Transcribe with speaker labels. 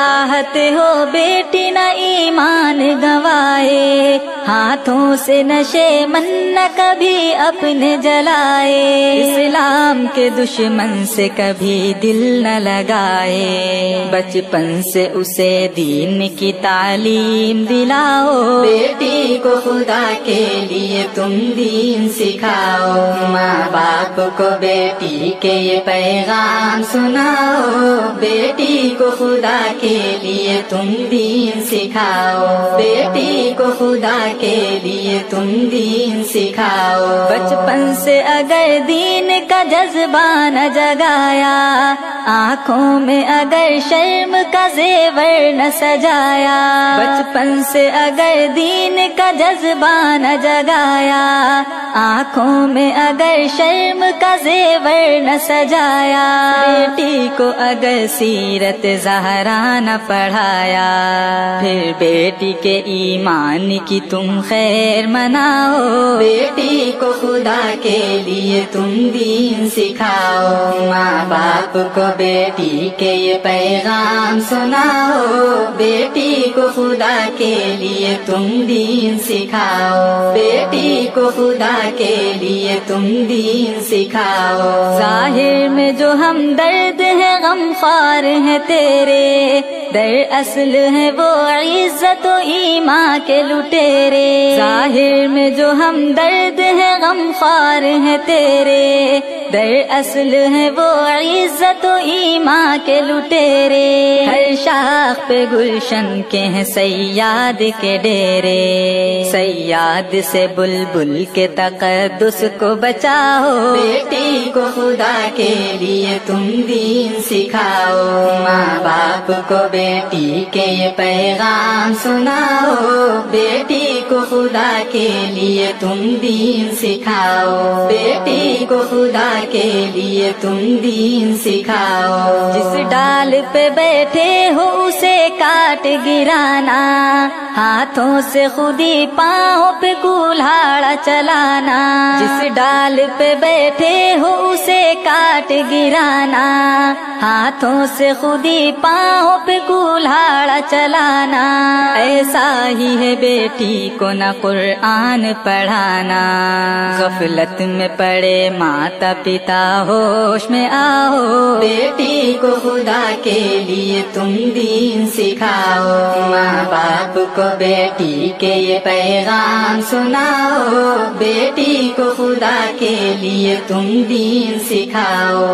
Speaker 1: चाहते हो बेटी न ईमान गवाए, हाथों से नशे मन न कभी अपने जलाए, इस्लाम के दुश्मन से कभी दिल न लगाए। बचपन से उसे दीन की तालीम दिलाओ, बेटी को खुदा के लिए तुम दीन सिखाओ। माँ बाप को बेटी के ये पैगाम सुनाओ। बेटी को खुदा के लिए तुम दीन सिखाओ। बेटी खुदा के लिए तुम दीन सिखाओ। बचपन से अगर दीन का जज्बा न जगाया, आँखों में अगर शर्म का जेवर न सजाया। बचपन से अगर दीन का जज्बा न जगाया, आँखों में अगर शर्म का जेवर न सजाया। बेटी को अगर सीरत जहरा न पढ़ाया, फिर बेटी के ईमान की तुम खैर मनाओ, बेटी को खुदा के लिए तुम दीन सिखाओ। माँ बाप को बेटी के ये पैगाम सुनाओ, बेटी को खुदा के लिए तुम दीन सिखाओ। बेटी को खुदा के लिए तुम दीन सिखाओ। ज़ाहिर में जो हम दर्द है गम खार है तेरे। दर असल है वो इज़्ज़त ईमा के लुटेरे। ज़ाहिर में जो हम दर्द है गम खार है तेरे। दर असल है वो इज़्ज़त ईमा के लुटेरे। हर शाख पे गुलशन के हैं सैयाद के डेरे। सैयाद से बुलबुल के तकदुस को बचाओ। बेटी को खुदा के लिए तुम दीन सिखाओ। माँ बाप को बेटी के ये पैगाम सुनाओ। बेटी को खुदा के लिए तुम दीन सिखाओ। बेटी को खुदा के लिए तुम दीन सिखाओ। जिस डाल पे बैठे हो उसे काट गिराना। हाथों से खुदी पाँव पे कुल्हाड़ा चलाना। जिस डाल पे बैठे हो उसे काट गिराना। हाथों से खुदी पाँव पे कुल्हाड़ा चलाना। ऐसा ही है बेटी को न कुरान पढ़ाना। गफलत में पड़े माता पिता होश में आओ। बेटी को खुदा के लिए तुम दीन सिखाओ। माँ बाप को बेटी के ये पैगाम सुनाओ। बेटी को खुदा के लिए तुम दीन सिखाओ।